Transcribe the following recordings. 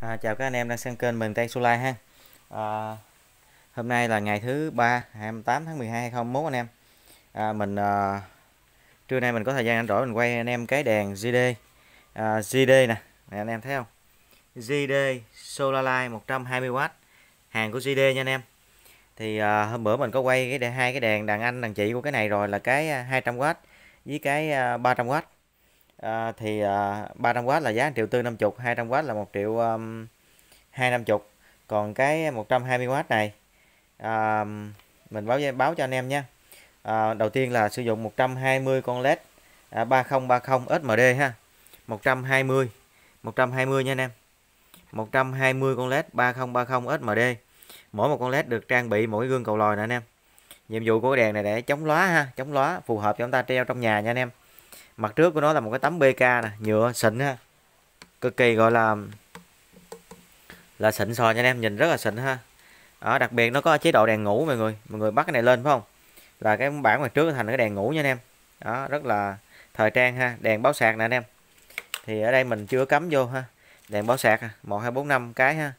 À, chào các anh em đang xem kênh mình Tây Sula ha. À, hôm nay là ngày thứ ba 28 tháng 12 2021 anh em. À, mình à, trưa nay mình có thời gian rảnh rỗi mình quay anh em cái đèn GD à, GD nè, này anh em thấy không? GD Solar Light 120W hàng của GD nha anh em. Thì à, hôm bữa mình có quay cái hai cái đèn đàn anh đàn chị của cái này rồi là cái à, 200W với cái à, 300W à, thì ờ, à, 300W là giá 1 triệu tư 50 200W là 1 triệu um, 250 còn cái 120W này à, mình báo báo cho anh em nha. À, đầu tiên là sử dụng 120 con led à, 3030 SMD ha. 120 120 nha anh em. 120 con led 3030 SMD mỗi một con led được trang bị mỗi gương cầu lòi nè anh em. Nhiệm vụ của cái đèn này để chống lóa ha chống lóa phù hợp cho chúng ta treo trong nhà nha anh em mặt trước của nó là một cái tấm BK nè nhựa xịn ha. Cực kỳ gọi là là xịn sò nha anh em nhìn rất là xịn ha. Đó, đặc biệt nó có chế độ đèn ngủ mọi người mọi người bắt cái này lên phải không? Là cái bản mặt trước thành cái đèn ngủ nha anh em. Đó rất là thời trang ha đèn báo sạc nè anh em. Thì ở đây mình chưa cắm vô ha đèn báo sạc à, một hai bốn năm cái ha.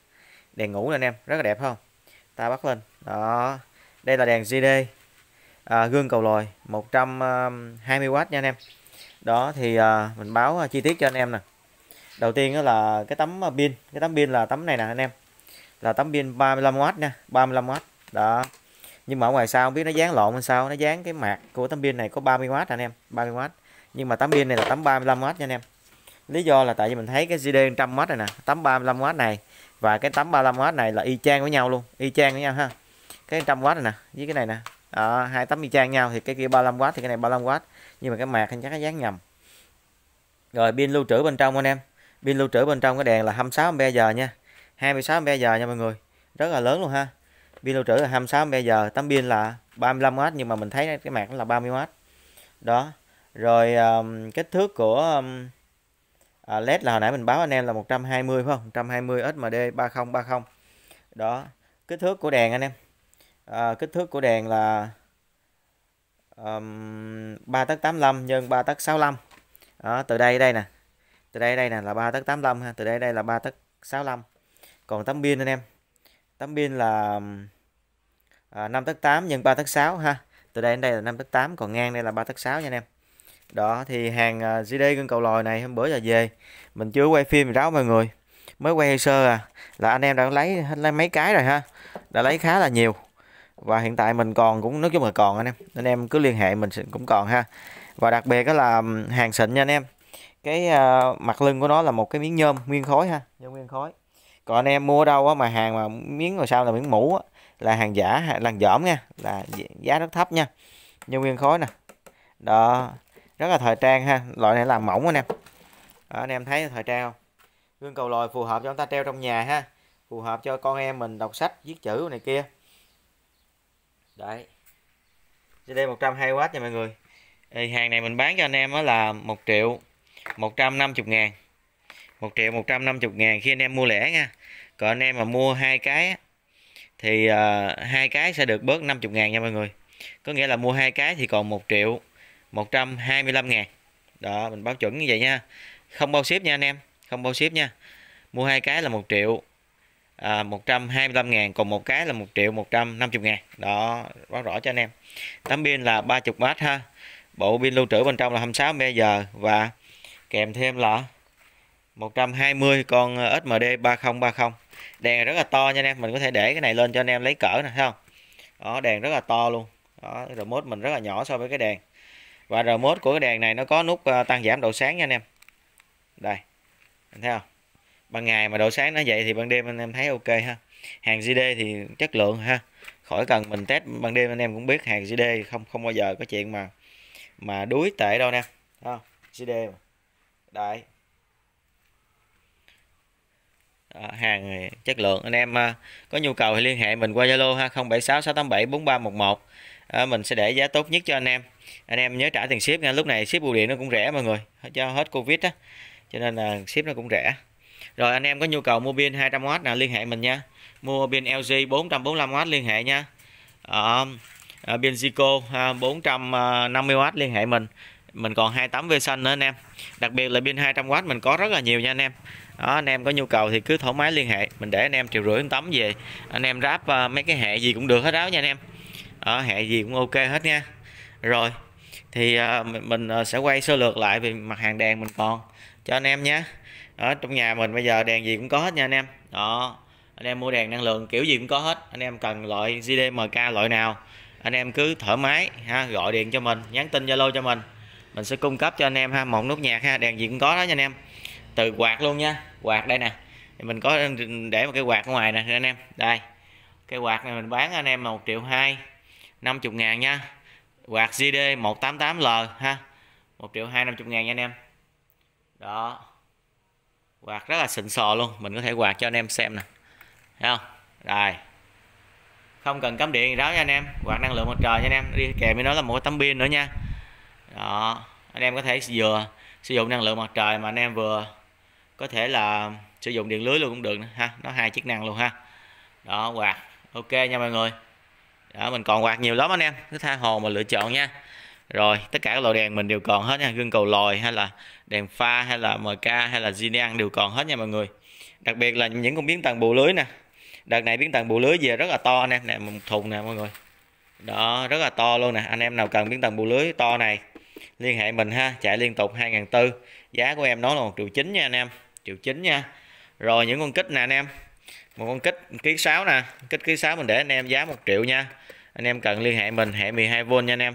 Đèn ngủ nè anh em rất là đẹp không? Ta bắt lên. Đó đây là đèn GD à, gương cầu lòi 120W ờ, nha anh em đó thì à, mình báo à, chi tiết cho anh em nè. Đầu tiên đó là cái tấm à, pin. Cái tấm pin là tấm này nè anh em. Là tấm pin 35W nha 35W đó. Nhưng mà ở ngoài sao không biết nó dán lộn hay sao nó dán cái mạc của tấm pin này có 30W anh em 30W nhưng mà tấm pin này là tấm 35W nha anh em. Lý do là tại vì mình thấy cái GD 100W này nè tấm 35W này và cái tấm 35W này là y chang với nhau luôn y chang với nhau ha. Cái 100W này nè với cái này nè đó, hai tấm y chang nhau thì cái kia 35W thì cái này 35W nhưng mà cái mạc chắc nó dán nhầm. Rồi pin lưu trữ bên trong anh em. Pin lưu trữ bên trong cái đèn là 26 mAh nha. 26 mAh nha mọi người. Rất là lớn luôn ha. Pin lưu trữ là 26 mAh tấm pin là 35W nhưng mà mình thấy cái mạc nó là 30W đó. Rồi um, kích thước của um, à, led là hồi nãy mình báo anh em là 120 phải không? 120 SMD 3030 đó. Kích thước của đèn anh em à, kích thước của đèn là um, 3 tấc 85 nhân 3 tấc 65 đó từ đây đây nè. Từ đây đây nè là 3 tấc 85 ha. Từ đây đây là 3 tấc 65 còn tấm pin anh em. Tấm pin là à, 5 tấc 8 nhân 3 tấc 6 ha. Từ đây đến đây là 5 tấc 8 còn ngang đây là 3 tấc 6 nha anh em. Đó thì hàng à, uh, GD gân cầu lòi này hôm bữa giờ về mình chưa quay phim ráo mọi người. Mới quay sơ à là anh em đã lấy lấy mấy cái rồi ha. Đã lấy khá là nhiều và hiện tại mình còn cũng nói chung là còn anh em. Anh em cứ liên hệ mình cũng còn ha. Và đặc biệt đó là hàng xịn nha anh em. Cái uh, mặt lưng của nó là một cái miếng nhôm nguyên khối ha nhôm nguyên khối. Còn anh em mua đâu á mà hàng mà miếng rồi sau là miếng mũ á, là hàng giả là dỏm nha là giá rất thấp nha. Nhôm nguyên khối nè. Đó rất là thời trang ha loại này làm mỏng anh em. Đó, anh em thấy thời trang không? Gương cầu lòi phù hợp cho chúng ta treo trong nhà ha phù hợp cho con em mình đọc sách viết chữ này kia đấy. Đây 120W nha mọi người. Ê, hàng này mình bán cho anh em là 1 triệu 150 ngàn. 1 triệu 150 ngàn khi anh em mua lẻ nha. Còn anh em mà mua hai cái thì ờ, hai uh, cái sẽ được bớt 50 ngàn nha mọi người. Có nghĩa là mua hai cái thì còn 1 triệu 125 ngàn. Đó mình báo chuẩn như vậy nha. Không bao ship nha anh em không bao ship nha. Mua hai cái là 1 triệu à, 125 ngàn còn một cái là 1 triệu 150 ngàn. Đó báo rõ cho anh em. Tấm pin là 30W ha. Bộ pin lưu trữ bên trong là 26 mAh và kèm thêm là 120 con SMD 3030 đèn rất là to nha anh em mình có thể để cái này lên cho anh em lấy cỡ nè thấy không? Đó đèn rất là to luôn. Đó remote mình rất là nhỏ so với cái đèn. Và remote của cái đèn này nó có nút ờ, tăng giảm độ sáng nha anh em. Đây anh thấy không? Ban ngày mà độ sáng nó vậy thì ban đêm anh em thấy ok ha. Hàng GD thì chất lượng ha. Khỏi cần mình test ban đêm anh em cũng biết hàng GD không không bao giờ có chuyện mà mà đuối tệ đâu nè. Ha GD mà. đấy. Đó, hàng này chất lượng. Anh em à, có nhu cầu thì liên hệ mình qua Zalo ha 076 687 4311 à, mình sẽ để giá tốt nhất cho anh em. Anh em nhớ trả tiền ship nha. Lúc này ship bưu điện nó cũng rẻ mọi người. Cho hết covid á. Cho nên là ship nó cũng rẻ rồi anh em có nhu cầu mua pin 200W nào liên hệ mình nha. Mua pin LG 445W liên hệ nha. À, pin Zico ờ, 450W liên hệ mình. Mình còn hai tấm xanh nữa anh em. Đặc biệt là pin 200W mình có rất là nhiều nha anh em. Đó anh em có nhu cầu thì cứ thoải mái liên hệ. Mình để anh em triệu rưỡi tấm về. Anh em ráp mấy cái hệ gì cũng được hết đó nha anh em. Ở hệ gì cũng ok hết nha. Rồi thì mình sẽ quay sơ lược lại về mặt hàng đèn mình còn cho anh em nhé ở trong nhà mình bây giờ đèn gì cũng có hết nha anh em. Đó, anh em mua đèn năng lượng kiểu gì cũng có hết. Anh em cần loại JDMK loại nào, anh em cứ thoải mái ha, gọi điện cho mình, nhắn tin Zalo cho mình. Mình sẽ cung cấp cho anh em ha, một nút nhạc ha, đèn gì cũng có đó nha anh em. Từ quạt luôn nha, quạt đây nè. Mình có để một cái quạt ở ngoài nè anh em. Đây, cái quạt này mình bán anh em một triệu hai 50 ngàn nha. Quạt GD 188L ha 1 triệu 2 50 ngàn nha anh em. Đó quạt rất là xịn sò luôn. Mình có thể quạt cho anh em xem nè. Thấy không? Rồi. Không cần cắm điện gì đó nha anh em. Quạt năng lượng mặt trời nha anh em. Đi kèm với nó là một cái tấm pin nữa nha. Đó. Anh em có thể vừa sử dụng năng lượng mặt trời mà anh em vừa có thể là sử dụng điện lưới luôn cũng được nữa, ha. Nó hai chức năng luôn ha. Đó quạt. Ok nha mọi người. Đó mình còn quạt nhiều lắm anh em. Cứ tha hồ mà lựa chọn nha rồi, tất cả các loại đèn mình đều còn hết nha. Gương cầu lòi hay là đèn pha hay là MK hay là zinian đều còn hết nha mọi người. Đặc biệt là những con biến tầng bù lưới nè. Đợt này biến tầng bù lưới về rất là to nè nè, một thùng nè mọi người. Đó, rất là to luôn nè. Anh em nào cần biến tầng bù lưới to này, liên hệ mình ha. Chạy liên tục 2004 giá của em nó là một triệu chín nha anh em. Triệu chín nha. Rồi, những con kích nè anh em. Một con kích ký 6 nè. Kích ký 6 mình để anh em giá một triệu nha. Anh em cần liên hệ mình, hệ 12V nha anh em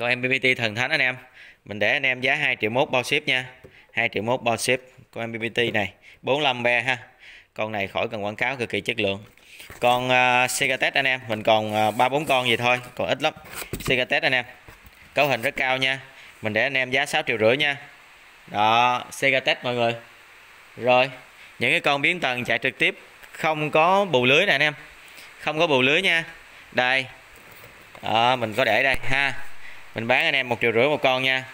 tụi em BBT thần thánh anh em mình để anh em giá 2 triệu mốt bao ship nha. 2 triệu mốt bao ship con MPPT này. 45 be ha. Con này khỏi cần quảng cáo cực kỳ chất lượng. Còn à, uh, Segatest anh em mình còn à, ba uh, bốn con gì thôi còn ít lắm. Segatest anh em cấu hình rất cao nha. Mình để anh em giá 6 triệu rưỡi nha. Đó Segatest mọi người. Rồi những cái con biến tầng chạy trực tiếp không có bù lưới nè anh em. Không có bù lưới nha. Đây. À, mình có để đây ha mình bán anh em một triệu rưỡi một con nha.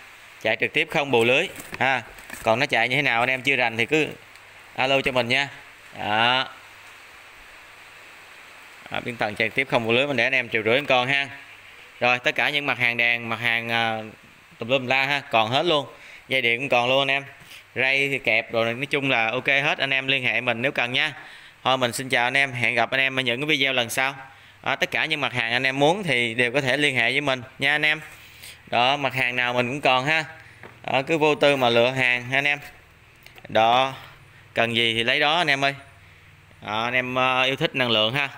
Chạy trực tiếp không bù lưới ha. Còn nó chạy như thế nào anh em chưa rành thì cứ alo cho mình nha. Đó. À, biên tầng chạy tiếp không bù lưới mình để anh em triệu rưỡi một con ha. Rồi tất cả những mặt hàng đèn mặt hàng à, tùm lum la ha còn hết luôn. Dây điện cũng còn luôn anh em. Ray thì kẹp rồi nói chung là ok hết. Anh em liên hệ mình nếu cần nha. Thôi mình xin chào anh em. Hẹn gặp anh em ở những cái video lần sau. À, tất cả những mặt hàng anh em muốn thì đều có thể liên hệ với mình nha anh em đó mặt hàng nào mình cũng còn ha. Đó, cứ vô tư mà lựa hàng ha anh em. Đó cần gì thì lấy đó anh em ơi. Đó, anh em ờ, yêu thích năng lượng ha.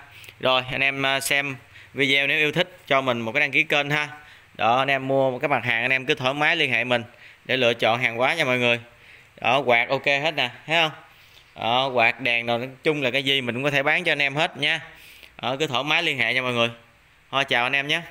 Rồi anh em ờ, xem video nếu yêu thích cho mình một cái đăng ký kênh ha. Đó anh em mua một cái mặt hàng anh em cứ thoải mái liên hệ mình để lựa chọn hàng hóa nha mọi người. Đó quạt ok hết nè thấy không? Đó, quạt đèn rồi nói chung là cái gì mình cũng có thể bán cho anh em hết nha. Đó, cứ thoải mái liên hệ nha mọi người. Thôi chào anh em nhé.